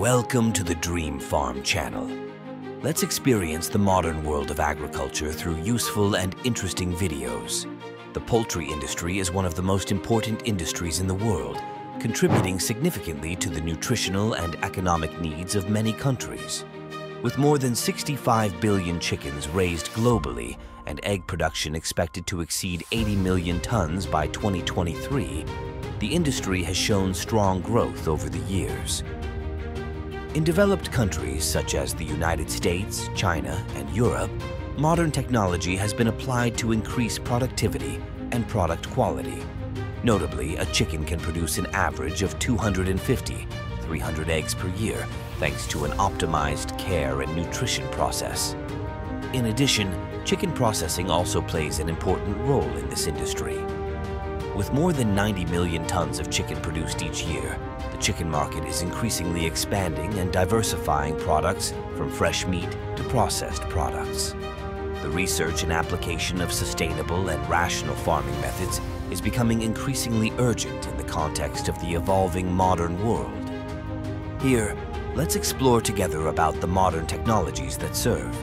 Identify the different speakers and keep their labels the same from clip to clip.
Speaker 1: Welcome to the Dream Farm channel. Let's experience the modern world of agriculture through useful and interesting videos. The poultry industry is one of the most important industries in the world, contributing significantly to the nutritional and economic needs of many countries. With more than 65 billion chickens raised globally and egg production expected to exceed 80 million tons by 2023, the industry has shown strong growth over the years. In developed countries such as the United States, China, and Europe, modern technology has been applied to increase productivity and product quality. Notably, a chicken can produce an average of 250, 300 eggs per year, thanks to an optimized care and nutrition process. In addition, chicken processing also plays an important role in this industry. With more than 90 million tons of chicken produced each year, the chicken market is increasingly expanding and diversifying products from fresh meat to processed products. The research and application of sustainable and rational farming methods is becoming increasingly urgent in the context of the evolving modern world. Here, let's explore together about the modern technologies that serve.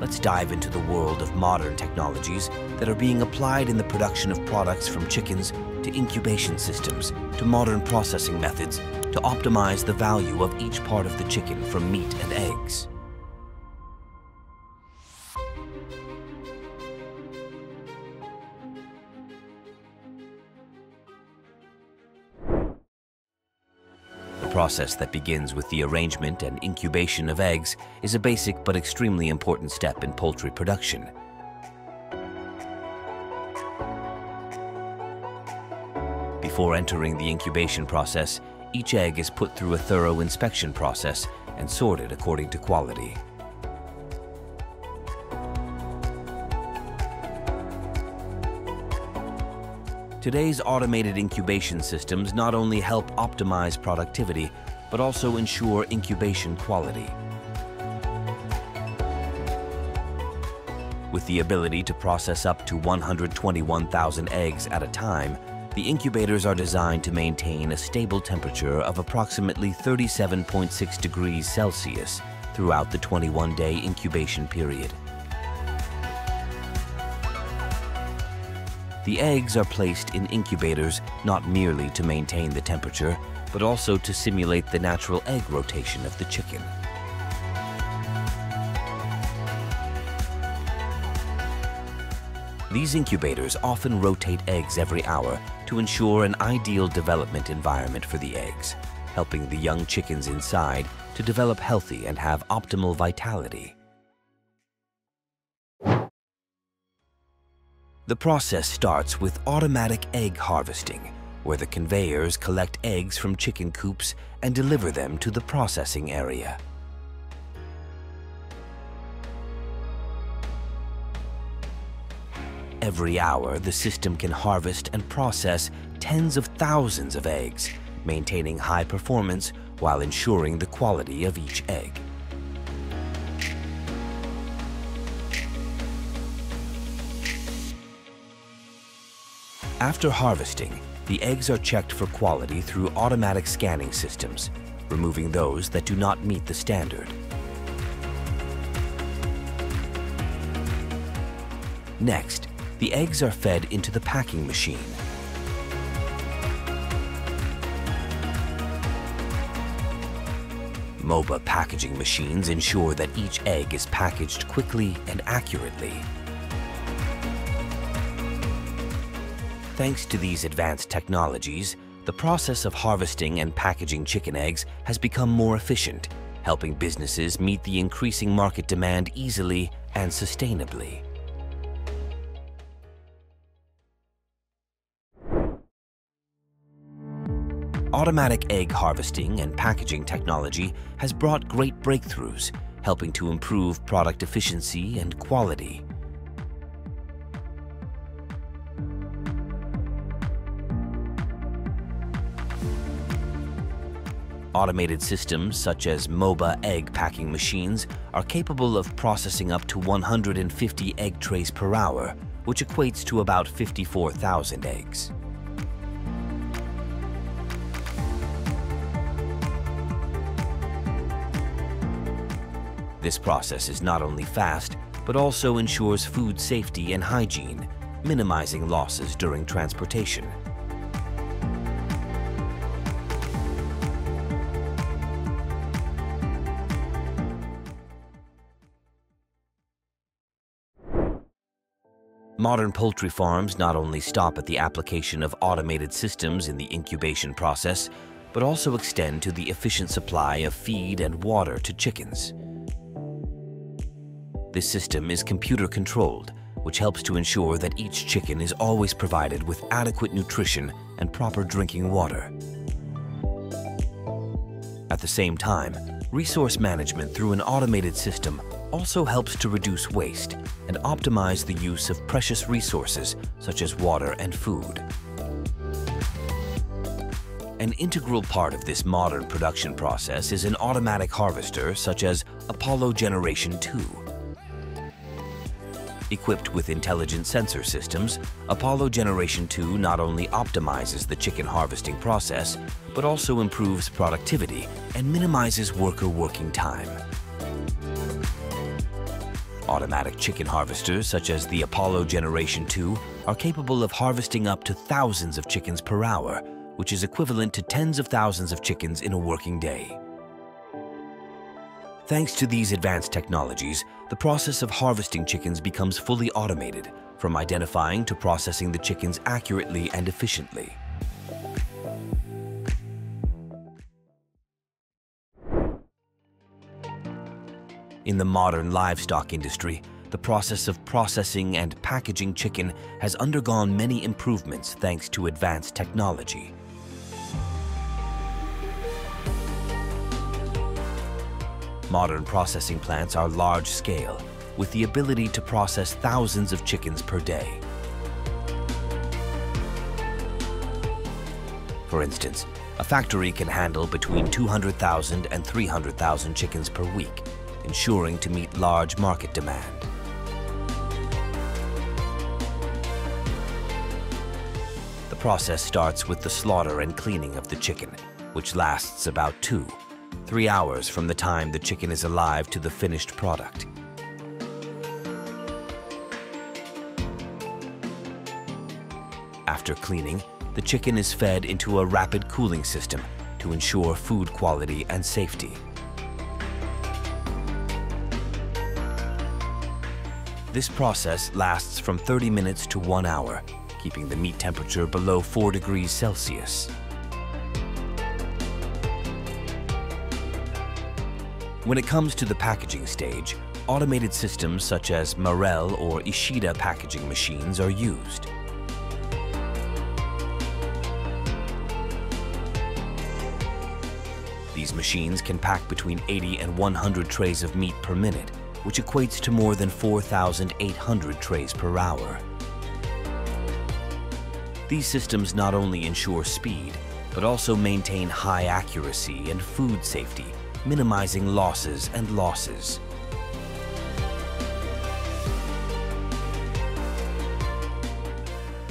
Speaker 1: Let's dive into the world of modern technologies that are being applied in the production of products from chickens to incubation systems to modern processing methods to optimize the value of each part of the chicken from meat and eggs. Process that begins with the arrangement and incubation of eggs is a basic but extremely important step in poultry production. Before entering the incubation process, each egg is put through a thorough inspection process and sorted according to quality. Today's automated incubation systems not only help optimize productivity, but also ensure incubation quality. With the ability to process up to 121,000 eggs at a time, the incubators are designed to maintain a stable temperature of approximately 37.6 degrees Celsius throughout the 21-day incubation period. The eggs are placed in incubators not merely to maintain the temperature, but also to simulate the natural egg rotation of the chicken. These incubators often rotate eggs every hour to ensure an ideal development environment for the eggs, helping the young chickens inside to develop healthy and have optimal vitality. The process starts with automatic egg harvesting, where the conveyors collect eggs from chicken coops and deliver them to the processing area. Every hour, the system can harvest and process tens of thousands of eggs, maintaining high performance while ensuring the quality of each egg. After harvesting, the eggs are checked for quality through automatic scanning systems, removing those that do not meet the standard. Next, the eggs are fed into the packing machine. MOBA packaging machines ensure that each egg is packaged quickly and accurately. Thanks to these advanced technologies, the process of harvesting and packaging chicken eggs has become more efficient, helping businesses meet the increasing market demand easily and sustainably. Automatic egg harvesting and packaging technology has brought great breakthroughs, helping to improve product efficiency and quality. Automated systems such as MOBA egg packing machines are capable of processing up to 150 egg trays per hour, which equates to about 54,000 eggs. This process is not only fast, but also ensures food safety and hygiene, minimizing losses during transportation. Modern poultry farms not only stop at the application of automated systems in the incubation process, but also extend to the efficient supply of feed and water to chickens. This system is computer controlled, which helps to ensure that each chicken is always provided with adequate nutrition and proper drinking water. At the same time, resource management through an automated system also helps to reduce waste and optimize the use of precious resources such as water and food. An integral part of this modern production process is an automatic harvester such as Apollo Generation 2. Equipped with intelligent sensor systems, Apollo Generation 2 not only optimizes the chicken harvesting process, but also improves productivity and minimizes worker working time. Automatic chicken harvesters such as the Apollo Generation 2 are capable of harvesting up to thousands of chickens per hour, which is equivalent to tens of thousands of chickens in a working day. Thanks to these advanced technologies, the process of harvesting chickens becomes fully automated, from identifying to processing the chickens accurately and efficiently. In the modern livestock industry, the process of processing and packaging chicken has undergone many improvements thanks to advanced technology. Modern processing plants are large-scale, with the ability to process thousands of chickens per day. For instance, a factory can handle between 200,000 and 300,000 chickens per week, ensuring to meet large market demand. The process starts with the slaughter and cleaning of the chicken, which lasts about two, three hours from the time the chicken is alive to the finished product. After cleaning, the chicken is fed into a rapid cooling system to ensure food quality and safety. This process lasts from 30 minutes to one hour, keeping the meat temperature below 4 degrees Celsius. When it comes to the packaging stage, automated systems such as Marel or Ishida packaging machines are used. These machines can pack between 80 and 100 trays of meat per minute, which equates to more than 4,800 trays per hour. These systems not only ensure speed, but also maintain high accuracy and food safety, minimizing losses and losses.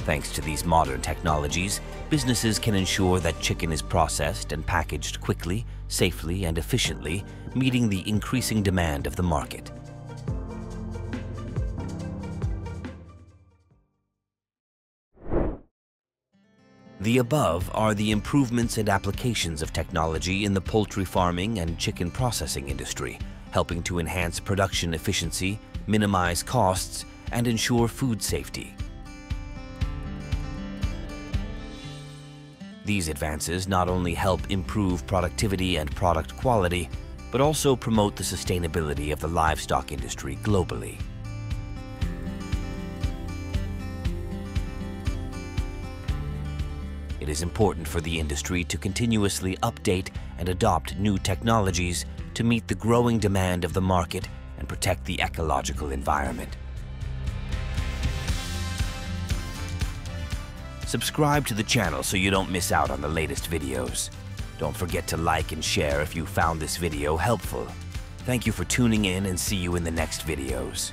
Speaker 1: Thanks to these modern technologies, businesses can ensure that chicken is processed and packaged quickly, safely, and efficiently, meeting the increasing demand of the market. The above are the improvements and applications of technology in the poultry farming and chicken processing industry, helping to enhance production efficiency, minimize costs, and ensure food safety. These advances not only help improve productivity and product quality, but also promote the sustainability of the livestock industry globally. It is important for the industry to continuously update and adopt new technologies to meet the growing demand of the market and protect the ecological environment. Subscribe to the channel so you don't miss out on the latest videos. Don't forget to like and share if you found this video helpful. Thank you for tuning in and see you in the next videos.